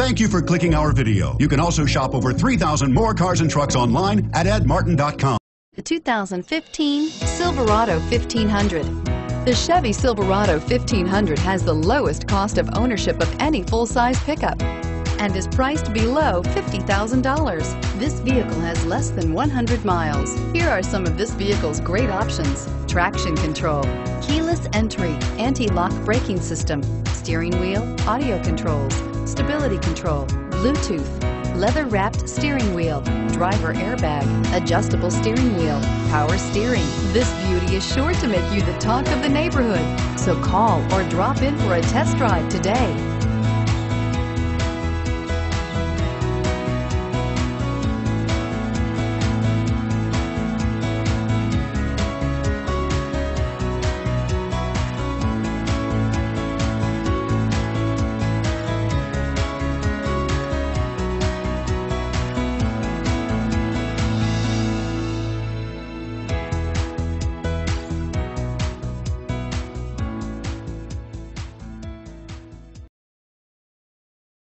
Thank you for clicking our video. You can also shop over 3,000 more cars and trucks online at edmartin.com. The 2015 Silverado 1500. The Chevy Silverado 1500 has the lowest cost of ownership of any full-size pickup and is priced below $50,000. This vehicle has less than 100 miles. Here are some of this vehicle's great options. Traction control, keyless entry, anti-lock braking system, steering wheel, audio controls, stability control, Bluetooth, leather-wrapped steering wheel, driver airbag, adjustable steering wheel, power steering. This beauty is sure to make you the talk of the neighborhood. So call or drop in for a test drive today.